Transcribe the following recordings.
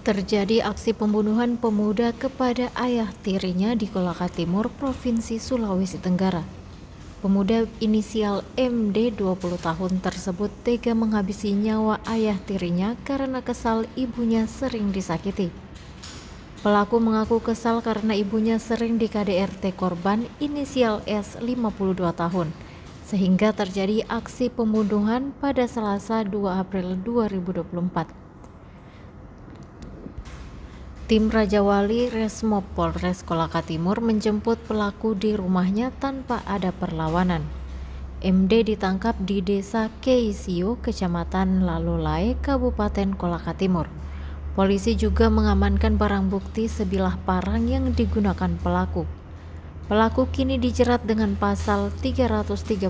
Terjadi aksi pembunuhan pemuda kepada ayah tirinya di Kolaka Timur, Provinsi Sulawesi Tenggara. Pemuda inisial MD 20 tahun tersebut tega menghabisi nyawa ayah tirinya karena kesal ibunya sering disakiti. Pelaku mengaku kesal karena ibunya sering di KDRT korban inisial S 52 tahun sehingga terjadi aksi pembunuhan pada Selasa 2 April 2024. Tim Raja Wali Resmo Polres Kolaka Timur menjemput pelaku di rumahnya tanpa ada perlawanan. MD ditangkap di Desa Keisio, Kecamatan Lalolai, Kabupaten Kolaka Timur. Polisi juga mengamankan barang bukti sebilah parang yang digunakan pelaku. Pelaku kini dijerat dengan pasal 338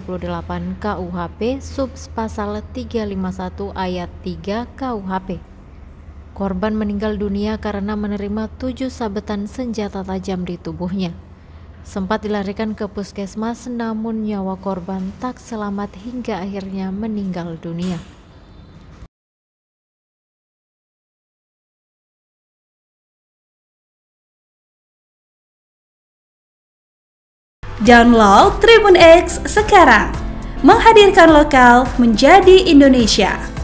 KUHP sub pasal 351 ayat 3 KUHP. Korban meninggal dunia karena menerima tujuh sabetan senjata tajam di tubuhnya. Sempat dilarikan ke puskesmas namun nyawa korban tak selamat hingga akhirnya meninggal dunia. Download Tribun X sekarang, menghadirkan lokal menjadi Indonesia.